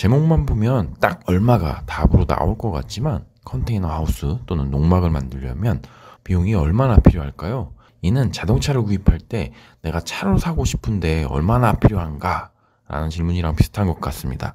제목만 보면 딱 얼마가 답으로 나올 것 같지만 컨테이너 하우스 또는 농막을 만들려면 비용이 얼마나 필요할까요? 이는 자동차를 구입할 때 내가 차로 사고 싶은데 얼마나 필요한가? 라는 질문이랑 비슷한 것 같습니다.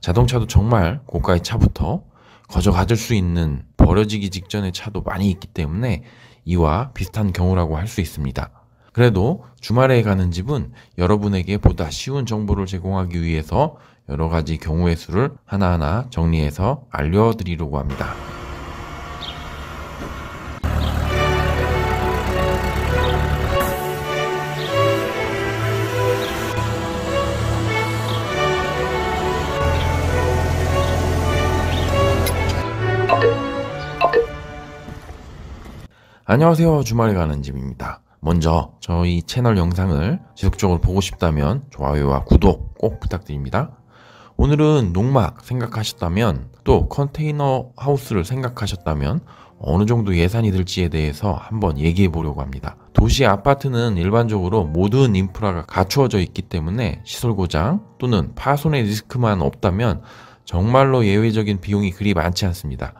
자동차도 정말 고가의 차부터 거저 가질 수 있는 버려지기 직전의 차도 많이 있기 때문에 이와 비슷한 경우라고 할 수 있습니다. 그래도 주말에 가는 집은 여러분에게 보다 쉬운 정보를 제공하기 위해서 여러 가지 경우의 수를 하나하나 정리해서 알려드리려고 합니다. 안녕하세요. 주말에 가는 집입니다. 먼저 저희 채널 영상을 지속적으로 보고 싶다면 좋아요와 구독 꼭 부탁드립니다. 오늘은 농막 생각하셨다면 또 컨테이너 하우스를 생각하셨다면 어느 정도 예산이 들지에 대해서 한번 얘기해 보려고 합니다. 도시 아파트는 일반적으로 모든 인프라가 갖추어져 있기 때문에 시설 고장 또는 파손의 리스크만 없다면 정말로 예외적인 비용이 그리 많지 않습니다.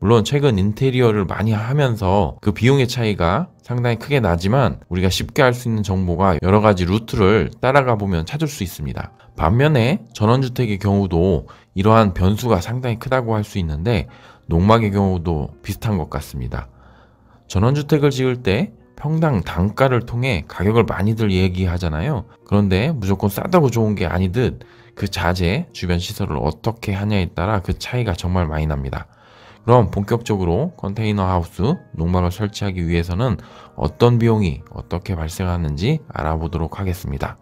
물론 최근 인테리어를 많이 하면서 그 비용의 차이가 상당히 크게 나지만 우리가 쉽게 알수 있는 정보가 여러 가지 루트를 따라가 보면 찾을 수 있습니다. 반면에 전원주택의 경우도 이러한 변수가 상당히 크다고 할 수 있는데 농막의 경우도 비슷한 것 같습니다. 전원주택을 지을 때 평당 단가를 통해 가격을 많이들 얘기하잖아요. 그런데 무조건 싸다고 좋은 게 아니듯 그 자재, 주변 시설을 어떻게 하냐에 따라 그 차이가 정말 많이 납니다. 그럼 본격적으로 컨테이너 하우스 농막을 설치하기 위해서는 어떤 비용이 어떻게 발생하는지 알아보도록 하겠습니다.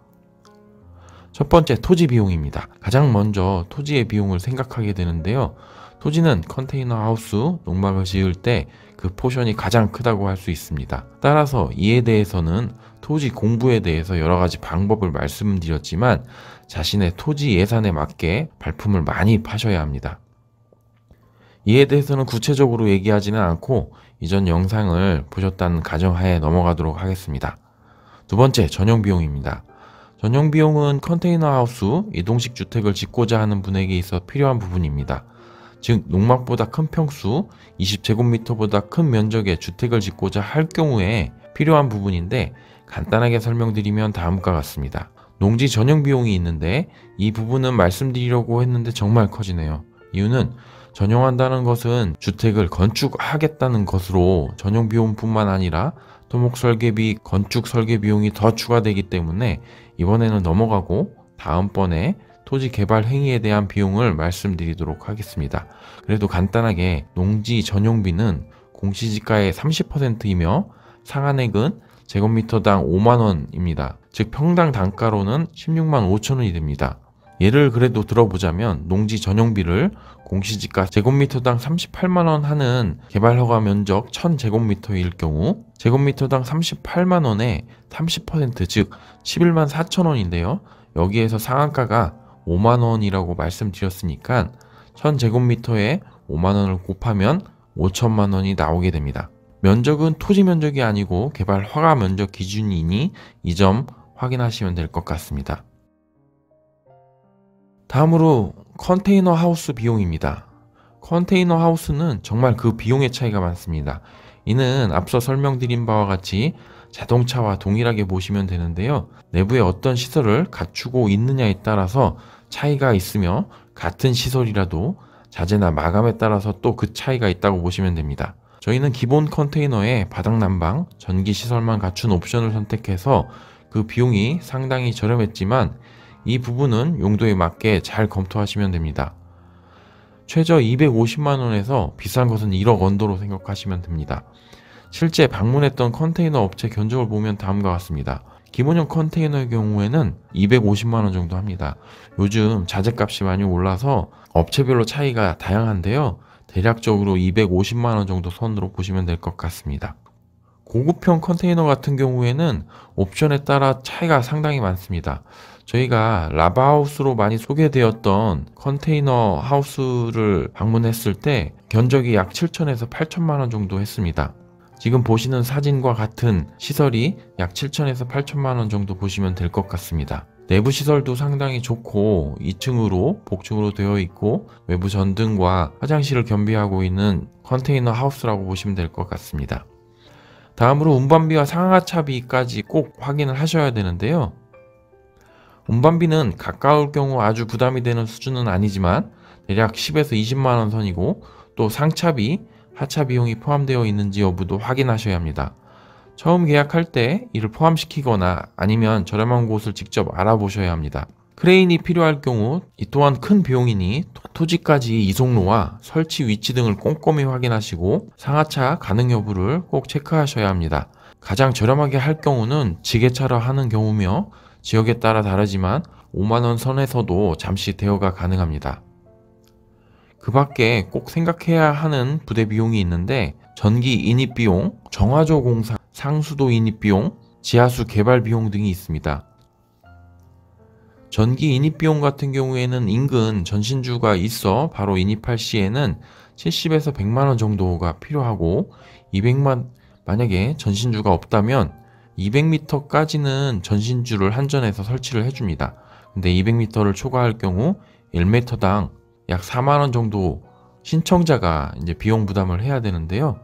첫 번째 토지 비용입니다. 가장 먼저 토지의 비용을 생각하게 되는데요. 토지는 컨테이너 하우스 농막을 지을 때 그 포션이 가장 크다고 할 수 있습니다. 따라서 이에 대해서는 토지 공부에 대해서 여러 가지 방법을 말씀드렸지만 자신의 토지 예산에 맞게 발품을 많이 파셔야 합니다. 이에 대해서는 구체적으로 얘기하지는 않고 이전 영상을 보셨다는 가정하에 넘어가도록 하겠습니다. 두 번째, 전용 비용입니다. 전용 비용은 컨테이너 하우스, 이동식 주택을 짓고자 하는 분에게 있어 필요한 부분입니다. 즉, 농막보다 큰 평수, 20제곱미터보다 큰 면적의 주택을 짓고자 할 경우에 필요한 부분인데 간단하게 설명드리면 다음과 같습니다. 농지 전용 비용이 있는데 이 부분은 말씀드리려고 했는데 정말 커지네요. 이유는 전용한다는 것은 주택을 건축하겠다는 것으로 전용 비용뿐만 아니라 토목 설계비, 건축 설계 비용이 더 추가되기 때문에 이번에는 넘어가고 다음번에 토지 개발 행위에 대한 비용을 말씀드리도록 하겠습니다. 그래도 간단하게 농지 전용비는 공시지가의 30%이며 상한액은 제곱미터당 5만원입니다. 즉 평당 단가로는 16만 5천원이 됩니다. 예를 그래도 들어보자면 농지 전용비를 공시지가 제곱미터당 38만원 하는 개발허가 면적 1000제곱미터일 경우 제곱미터당 38만원에 30%즉 11만 4천원인데요. 여기에서 상한가가 5만원이라고 말씀드렸으니까 1000제곱미터에 5만원을 곱하면 5천만원이 나오게 됩니다. 면적은 토지 면적이 아니고 개발 허가 면적 기준이니 이 점 확인하시면 될 것 같습니다. 다음으로 컨테이너 하우스 비용입니다. 컨테이너 하우스는 정말 그 비용의 차이가 많습니다. 이는 앞서 설명드린 바와 같이 자동차와 동일하게 보시면 되는데요. 내부에 어떤 시설을 갖추고 있느냐에 따라서 차이가 있으며 같은 시설이라도 자재나 마감에 따라서 또 그 차이가 있다고 보시면 됩니다. 저희는 기본 컨테이너에 바닥 난방, 전기 시설만 갖춘 옵션을 선택해서 그 비용이 상당히 저렴했지만 이 부분은 용도에 맞게 잘 검토하시면 됩니다. 최저 250만원에서 비싼 것은 1억 원도로 생각하시면 됩니다. 실제 방문했던 컨테이너 업체 견적을 보면 다음과 같습니다. 기본형 컨테이너의 경우에는 250만원 정도 합니다. 요즘 자재값이 많이 올라서 업체별로 차이가 다양한데요. 대략적으로 250만원 정도 선으로 보시면 될 것 같습니다. 고급형 컨테이너 같은 경우에는 옵션에 따라 차이가 상당히 많습니다. 저희가 라바하우스로 많이 소개되었던 컨테이너 하우스를 방문했을 때 견적이 약 7천에서 8천만 원 정도 했습니다. 지금 보시는 사진과 같은 시설이 약 7천에서 8천만 원 정도 보시면 될 것 같습니다. 내부 시설도 상당히 좋고 2층으로 복층으로 되어 있고 외부 전등과 화장실을 겸비하고 있는 컨테이너 하우스라고 보시면 될 것 같습니다. 다음으로 운반비와 상하차비까지 꼭 확인을 하셔야 되는데요. 운반비는 가까울 경우 아주 부담이 되는 수준은 아니지만 대략 10에서 20만원 선이고 또 상차비, 하차 비용이 포함되어 있는지 여부도 확인하셔야 합니다. 처음 계약할 때 이를 포함시키거나 아니면 저렴한 곳을 직접 알아보셔야 합니다. 크레인이 필요할 경우 이 또한 큰 비용이니 토지까지 이송로와 설치 위치 등을 꼼꼼히 확인하시고 상하차 가능 여부를 꼭 체크하셔야 합니다. 가장 저렴하게 할 경우는 지게차로 하는 경우며 지역에 따라 다르지만 5만원 선에서도 잠시 대여가 가능합니다. 그 밖에 꼭 생각해야 하는 부대 비용이 있는데 전기 인입 비용, 정화조 공사 상수도 인입 비용, 지하수 개발 비용 등이 있습니다. 전기 인입 비용 같은 경우에는 인근 전신주가 있어 바로 인입할 시에는 70에서 100만 원 정도가 필요하고 200만 만약에 전신주가 없다면 200m까지는 전신주를 한전에서 설치를 해줍니다. 근데 200m를 초과할 경우 1m당 약 4만 원 정도 신청자가 이제 비용 부담을 해야 되는데요.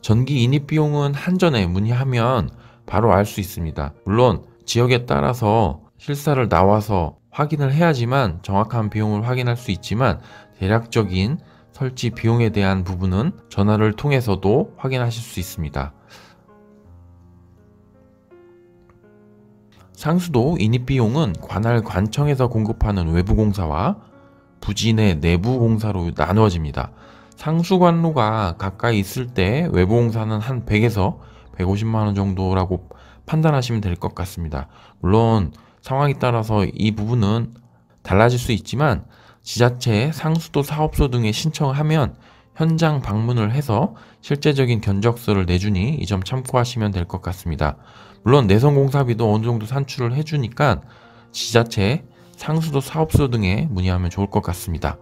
전기 인입 비용은 한전에 문의하면 바로 알 수 있습니다. 물론 지역에 따라서 실사를 나와서 확인을 해야지만 정확한 비용을 확인할 수 있지만 대략적인 설치 비용에 대한 부분은 전화를 통해서도 확인하실 수 있습니다. 상수도 인입 비용은 관할 관청에서 공급하는 외부 공사와 부진의 내부 공사로 나누어집니다. 상수관로가 가까이 있을 때 외부 공사는 한 100에서 150만원 정도라고 판단하시면 될 것 같습니다. 물론 상황에 따라서 이 부분은 달라질 수 있지만 지자체, 상수도 사업소 등에 신청을 하면 현장 방문을 해서 실제적인 견적서를 내주니 이 점 참고하시면 될 것 같습니다. 물론 내성공사비도 어느 정도 산출을 해주니까 지자체, 상수도 사업소 등에 문의하면 좋을 것 같습니다.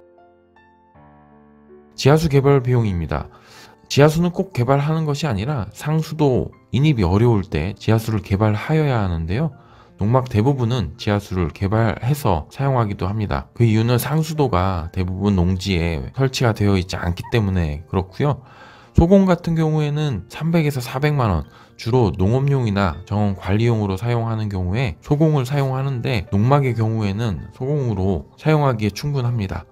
지하수 개발 비용입니다. 지하수는 꼭 개발하는 것이 아니라 상수도 인입이 어려울 때 지하수를 개발하여야 하는데요. 농막 대부분은 지하수를 개발해서 사용하기도 합니다. 그 이유는 상수도가 대부분 농지에 설치가 되어 있지 않기 때문에 그렇고요. 소공 같은 경우에는 300에서 400만 원, 주로 농업용이나 정원 관리용으로 사용하는 경우에 소공을 사용하는데 농막의 경우에는 소공으로 사용하기에 충분합니다.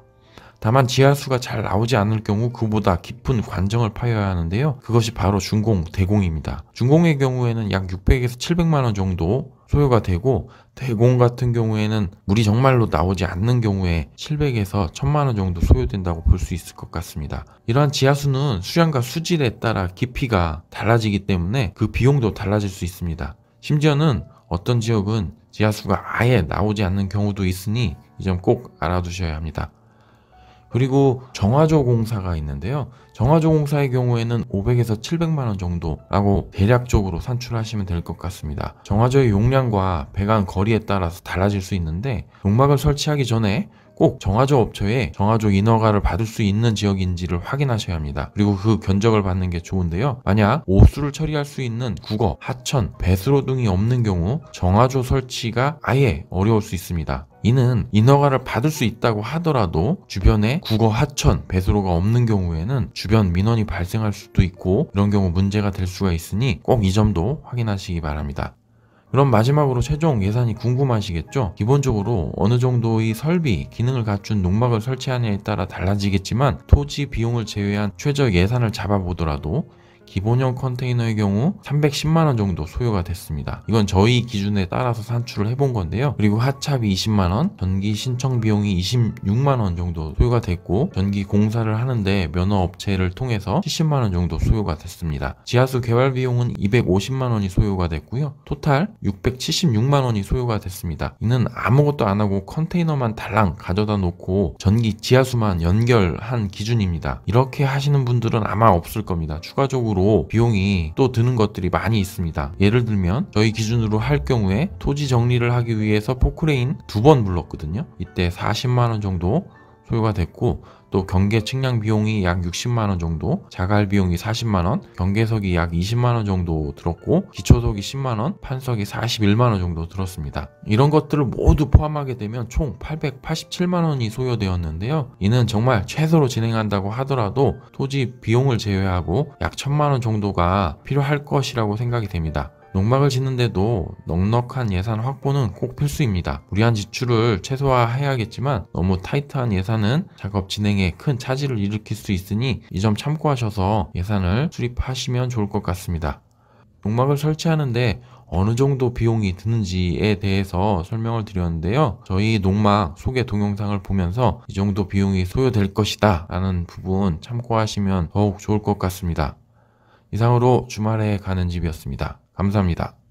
다만 지하수가 잘 나오지 않을 경우 그보다 깊은 관정을 파여야 하는데요. 그것이 바로 중공, 대공입니다. 중공의 경우에는 약 600에서 700만 원 정도 소요가 되고 대공 같은 경우에는 물이 정말로 나오지 않는 경우에 700에서 1000만 원 정도 소요된다고 볼 수 있을 것 같습니다. 이러한 지하수는 수량과 수질에 따라 깊이가 달라지기 때문에 그 비용도 달라질 수 있습니다. 심지어는 어떤 지역은 지하수가 아예 나오지 않는 경우도 있으니 이 점 꼭 알아두셔야 합니다. 그리고 정화조 공사가 있는데요. 정화조 공사의 경우에는 500에서 700만 원 정도라고 대략적으로 산출하시면 될 것 같습니다. 정화조의 용량과 배관 거리에 따라서 달라질 수 있는데 용막을 설치하기 전에 꼭 정화조 업체에 정화조 인허가를 받을 수 있는 지역인지를 확인하셔야 합니다. 그리고 그 견적을 받는 게 좋은데요. 만약 오수를 처리할 수 있는 국어, 하천, 배수로 등이 없는 경우 정화조 설치가 아예 어려울 수 있습니다. 이는 인허가를 받을 수 있다고 하더라도 주변에 국어 하천, 배수로가 없는 경우에는 주변 민원이 발생할 수도 있고 이런 경우 문제가 될 수가 있으니 꼭 이 점도 확인하시기 바랍니다. 그럼 마지막으로 최종 예산이 궁금하시겠죠? 기본적으로 어느 정도의 설비, 기능을 갖춘 농막을 설치하냐에 따라 달라지겠지만 토지 비용을 제외한 최저 예산을 잡아보더라도 기본형 컨테이너의 경우 310만원 정도 소요가 됐습니다. 이건 저희 기준에 따라서 산출을 해본 건데요. 그리고 하차비 20만원, 전기 신청 비용이 26만원 정도 소요가 됐고 전기 공사를 하는데 면허 업체를 통해서 70만원 정도 소요가 됐습니다. 지하수 개발 비용은 250만원이 소요가 됐고요. 토탈 676만원이 소요가 됐습니다. 이는 아무것도 안 하고 컨테이너만 달랑 가져다 놓고 전기 지하수만 연결한 기준입니다. 이렇게 하시는 분들은 아마 없을 겁니다. 추가적으로 추가적으로 비용이 또 드는 것들이 많이 있습니다. 예를 들면 저희 기준으로 할 경우에 토지 정리를 하기 위해서 포크레인 두 번 불렀거든요. 이때 40만원 정도 소요가 됐고 또 경계 측량 비용이 약 60만 원 정도, 자갈 비용이 40만 원, 경계석이 약 20만 원 정도 들었고 기초석이 10만 원, 판석이 41만 원 정도 들었습니다. 이런 것들을 모두 포함하게 되면 총 887만 원이 소요되었는데요. 이는 정말 최소로 진행한다고 하더라도 토지 비용을 제외하고 약 1000만 원 정도가 필요할 것이라고 생각이 됩니다. 농막을 짓는데도 넉넉한 예산 확보는 꼭 필수입니다. 무리한 지출을 최소화해야겠지만 너무 타이트한 예산은 작업 진행에 큰 차질을 일으킬 수 있으니 이 점 참고하셔서 예산을 수립하시면 좋을 것 같습니다. 농막을 설치하는데 어느 정도 비용이 드는지에 대해서 설명을 드렸는데요. 저희 농막 소개 동영상을 보면서 이 정도 비용이 소요될 것이다 라는 부분 참고하시면 더욱 좋을 것 같습니다. 이상으로 주말에 가는 집이었습니다. 감사합니다.